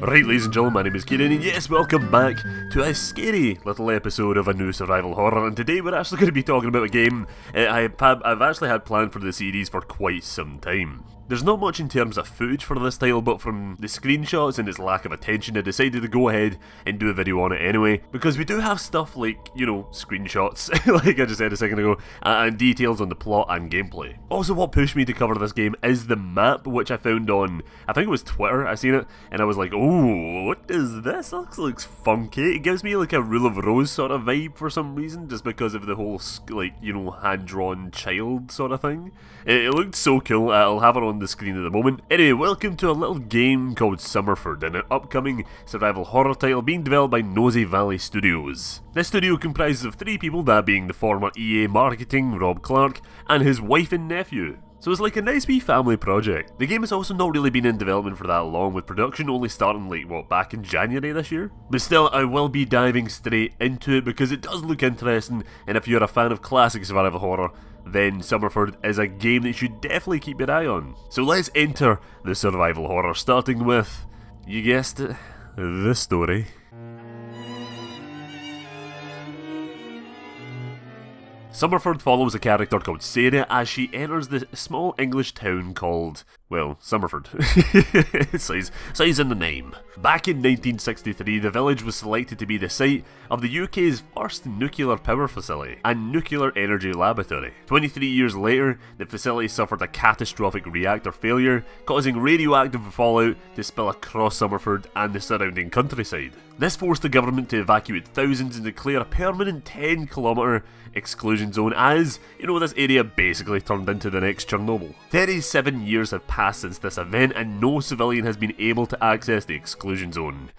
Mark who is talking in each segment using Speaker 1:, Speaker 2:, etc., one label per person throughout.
Speaker 1: Right, ladies and gentlemen, my name is Kieran, and yes, welcome back to a scary little episode of a new survival horror. And today we're actually going to be talking about a game uh, I've, I've actually had planned for the series for quite some time. There's not much in terms of footage for this title, but from the screenshots and its lack of attention, I decided to go ahead and do a video on it anyway, because we do have stuff like, you know, screenshots, like I just said a second ago, and details on the plot and gameplay. Also, what pushed me to cover this game is the map, which I found on, I think it was Twitter, I seen it, and I was like, oh, what is this? This looks funky. It gives me like a Rule of Rose sort of vibe for some reason, just because of the whole, like, you know, hand-drawn child sort of thing. It, it looked so cool, I'll have it on the screen at the moment. Anyway, welcome to a little game called Summerford, an upcoming survival horror title being developed by Nosy Valley Studios. This studio comprises of three people, that being the former EA marketing Rob Clarke and his wife and nephew. So it's like a nice wee family project. The game has also not really been in development for that long, with production only starting like, what, back in January this year? But still, I will be diving straight into it because it does look interesting, and if you're a fan of classic survival horror, then Summerford is a game that you should definitely keep your eye on. So let's enter the survival horror, starting with, you guessed it, the story. Summerford follows a character called Sarah as she enters the small English town called, well, Summerford. says, says in the name. Back in 1963, the village was selected to be the site of the UK's first nuclear power facility and nuclear energy laboratory. 23 years later, the facility suffered a catastrophic reactor failure, causing radioactive fallout to spill across Summerford and the surrounding countryside. This forced the government to evacuate thousands and declare a permanent 10 kilometre exclusion zone as, you know, this area basically turned into the next Chernobyl. 37 years have passed since this event and no civilian has been able to access the exclusion zone.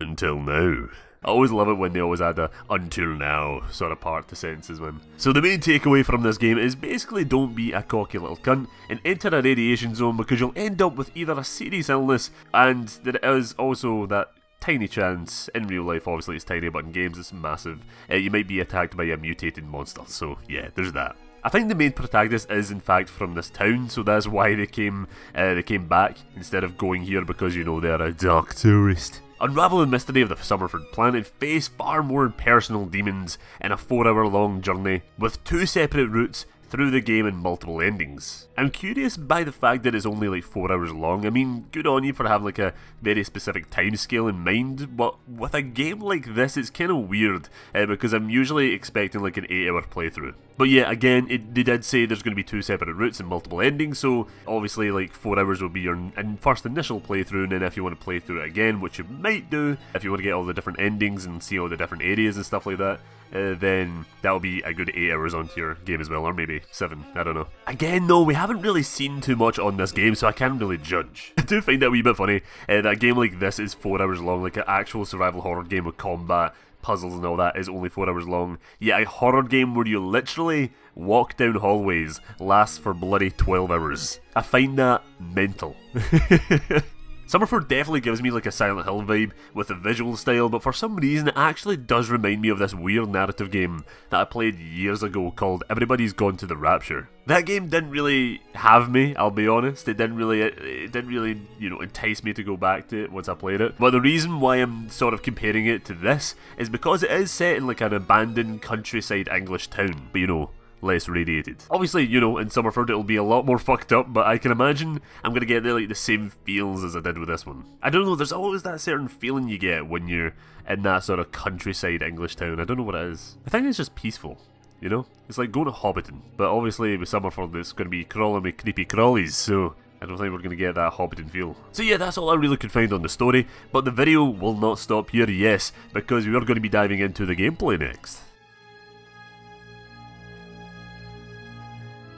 Speaker 1: Until now. I always love it when they always add a until now sort of part to sentences when. So the main takeaway from this game is basically don't be a cocky little cunt and enter a radiation zone because you'll end up with either a serious illness and there is also that tiny chance. In real life, obviously, it's tiny, but in games, it's massive. Uh, you might be attacked by a mutated monster, so yeah, there's that. I think the main protagonist is in fact from this town, so that's why they came uh, they came back instead of going here because you know they're a dark tourist. Unravel the mystery of the Summerford planet, face far more personal demons in a 4 hour long journey with two separate routes through the game and multiple endings. I'm curious by the fact that it's only like 4 hours long. I mean, good on you for having like a very specific time scale in mind, but with a game like this it's kind of weird uh, because I'm usually expecting like an 8 hour playthrough. But yeah, again, it, they did say there's going to be two separate routes and multiple endings, so obviously like 4 hours will be your in first initial playthrough, and then if you want to play through it again, which you might do, if you want to get all the different endings and see all the different areas and stuff like that, uh, then that'll be a good 8 hours onto your game as well, or maybe 7, I don't know. Again though, we haven't really seen too much on this game, so I can't really judge. I do find that a wee bit funny, uh, that a game like this is 4 hours long, like an actual survival horror game with combat, puzzles and all that is only 4 hours long, yet a horror game where you literally walk down hallways lasts for bloody 12 hours. I find that mental. Summerford definitely gives me like a Silent Hill vibe with the visual style, but for some reason it actually does remind me of this weird narrative game that I played years ago called Everybody's Gone to the Rapture. That game didn't really have me, I'll be honest. It didn't really, it didn't really, you know, entice me to go back to it once I played it. But the reason why I'm sort of comparing it to this is because it is set in like an abandoned countryside English town. But you know, less radiated. Obviously, you know, in Summerford it'll be a lot more fucked up, but I can imagine I'm gonna get like the same feels as I did with this one. I don't know, there's always that certain feeling you get when you're in that sort of countryside English town. I don't know what it is. I think it's just peaceful. You know? It's like going to Hobbiton, but obviously with Summerford it's going to be crawling with creepy crawlies, so I don't think we're going to get that Hobbiton feel. So yeah, that's all I really could find on the story, but the video will not stop here, yes, because we are going to be diving into the gameplay next.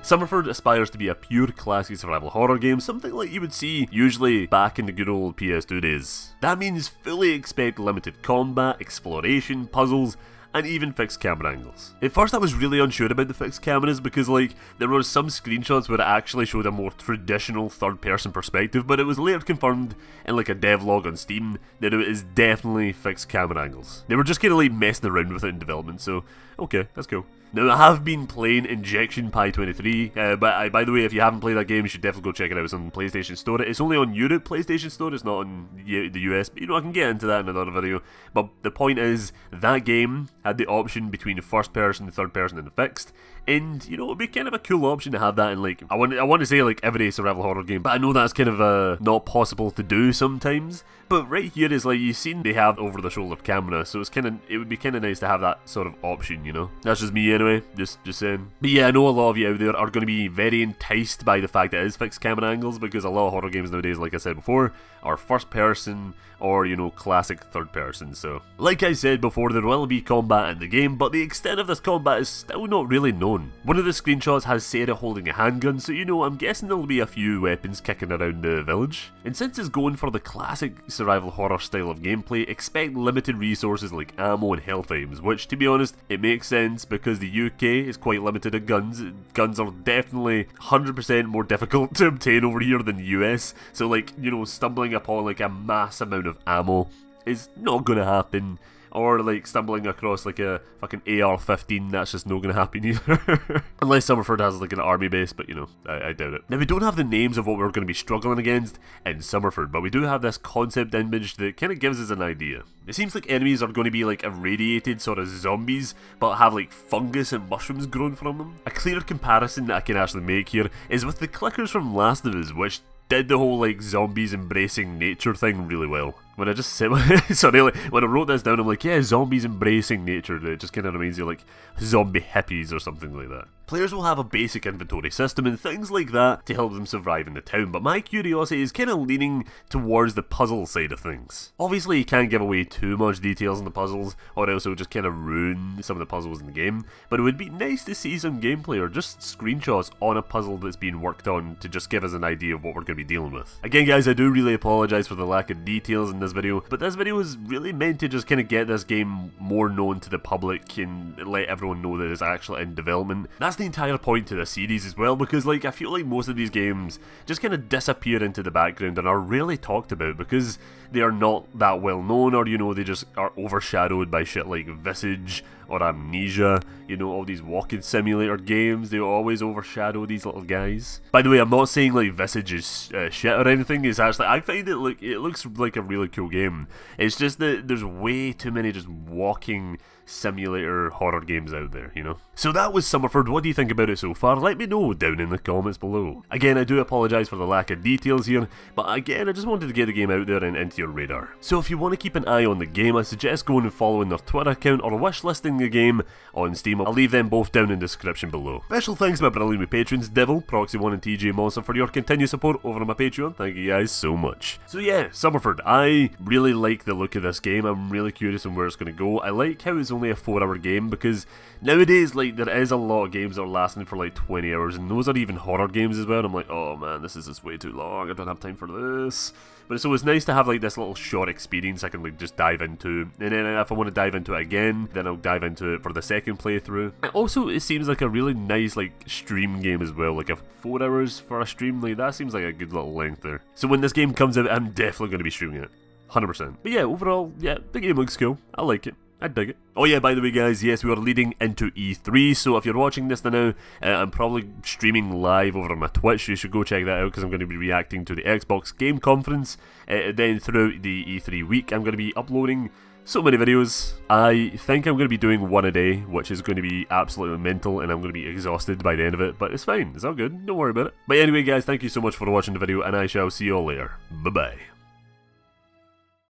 Speaker 1: Summerford aspires to be a pure classic survival horror game, something like you would see usually back in the good old PS2 days. That means fully expect limited combat, exploration, puzzles, and even fixed camera angles. At first I was really unsure about the fixed cameras because like there were some screenshots where it actually showed a more traditional third person perspective but it was later confirmed in like a devlog on Steam that it is definitely fixed camera angles. They were just kind of like messing around with it in development so okay that's cool. Now, I have been playing Injection Pi 23, uh, but I, by the way, if you haven't played that game, you should definitely go check it out. It's on PlayStation Store. It's only on Europe PlayStation Store, it's not on the US, but you know, I can get into that in another video. But the point is, that game had the option between first person, third person, and fixed. And, you know, it'd be kind of a cool option to have that in, like, I want, I want to say, like, every survival horror game, but I know that's kind of uh, not possible to do sometimes. But right here is, like, you've seen they have over-the-shoulder camera, so it's kind of, it would be kind of nice to have that sort of option, you know? That's just me anyway, just, just saying. But yeah, I know a lot of you out there are going to be very enticed by the fact that it is fixed camera angles, because a lot of horror games nowadays, like I said before, are first person, or, you know, classic third person, so. Like I said before, there will be combat in the game, but the extent of this combat is still not really known. One of the screenshots has Sarah holding a handgun, so you know, I'm guessing there'll be a few weapons kicking around the village. And since it's going for the classic survival horror style of gameplay, expect limited resources like ammo and health items, which to be honest, it makes sense because the UK is quite limited in guns. Guns are definitely 100% more difficult to obtain over here than the US, so like, you know, stumbling upon like a mass amount of ammo is not gonna happen or like stumbling across like a fucking AR-15, that's just not gonna happen either. Unless Summerford has like an army base, but you know, I, I, doubt it. Now we don't have the names of what we're gonna be struggling against in Summerford, but we do have this concept image that kind of gives us an idea. It seems like enemies are going to be like irradiated sort of zombies, but have like fungus and mushrooms growing from them. A clear comparison that I can actually make here is with the clickers from Last of Us, which did the whole like zombies embracing nature thing really well. When I just said, sorry, like, when I wrote this down, I'm like, yeah, zombies embracing nature. It just kind of reminds you like zombie hippies or something like that. Players will have a basic inventory system and things like that to help them survive in the town, but my curiosity is kind of leaning towards the puzzle side of things. Obviously, you can't give away too much details on the puzzles, or else it would just kind of ruin some of the puzzles in the game, but it would be nice to see some gameplay or just screenshots on a puzzle that's being worked on to just give us an idea of what we're going to be dealing with. Again guys, I do really apologise for the lack of details in this video, but this video was really meant to just kind of get this game more known to the public and let everyone know that it's actually in development. That's that's the entire point to the series as well, because like I feel like most of these games just kind of disappear into the background and are rarely talked about because they are not that well known or you know they just are overshadowed by shit like Visage or Amnesia, you know, all these walking simulator games, they always overshadow these little guys. By the way, I'm not saying like Visage is uh, shit or anything, it's actually, I find it look, it looks like a really cool game. It's just that there's way too many just walking simulator horror games out there, you know? So that was Summerford, what do you think about it so far? Let me know down in the comments below. Again, I do apologise for the lack of details here, but again, I just wanted to get the game out there and into your radar. So if you want to keep an eye on the game, I suggest going and following their Twitter account or wishlisting the game on Steam. I'll leave them both down in the description below. Special thanks to my brilliant patrons, Devil, Proxy1 and TJ Monster for your continued support over on my Patreon. Thank you guys so much. So yeah, Summerford, I really like the look of this game. I'm really curious on where it's going to go. I like how it's only a 4 hour game because nowadays like there is a lot of games that are lasting for like 20 hours and those are even horror games as well. I'm like, oh man, this is just way too long. I don't have time for this. But so it's nice to have like this little short experience I can like just dive into. And then if I want to dive into it again, then I'll dive into it for the second playthrough. And also, it seems like a really nice like stream game as well. Like a four hours for a stream, like that seems like a good little length there. So when this game comes out, I'm definitely going to be streaming it. 100%. But yeah, overall, yeah, the game looks cool. I like it. I dig it. Oh yeah, by the way guys, yes, we are leading into E3, so if you're watching this now, uh, I'm probably streaming live over on my Twitch, you should go check that out because I'm going to be reacting to the Xbox Game Conference. Uh, then throughout the E3 week, I'm going to be uploading so many videos. I think I'm going to be doing one a day, which is going to be absolutely mental, and I'm going to be exhausted by the end of it, but it's fine, it's all good, don't worry about it. But anyway guys, thank you so much for watching the video, and I shall see you all later. Bye-bye.